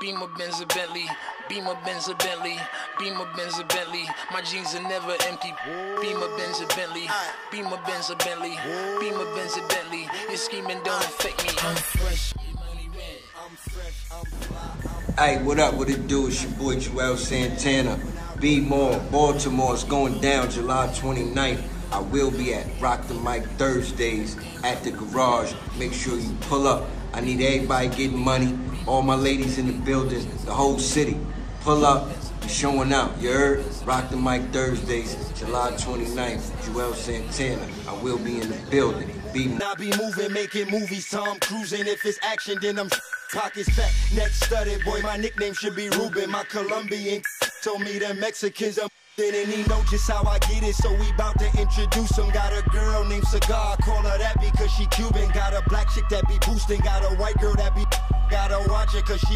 Beamer Benz a Bentley, Beamer Benz a Bentley, Beamer Benz a Bentley. My jeans are never empty. Beamer Benz a Bentley, Beamer Benz a Bentley, Beamer Benz a Bentley. Your scheming don't affect me. I'm fresh. Hey, what up? What it do? It's your boy Juelz Santana. Be more. Baltimore is going down July 29th. I will be at Roc Da Mic Thursdays at the garage. Make sure you pull up. I need everybody getting money. All my ladies in the building, the whole city. Pull up. Be showing out. You heard? Roc Da Mic Thursdays, July 29th. Juelz Santana. I will be in the building. Be. I be moving, making movies, Tom Cruising. If it's action, then I'm pockets fat, neck studded. Boy, my nickname should be Ruben. My Colombian told me the Mexicans are and he know just how I get it, so we bout to introduce him. Got a girl named Cigar, call her that because she Cuban. Got a black chick that be boosting, got a white girl that be gotta watch it cause she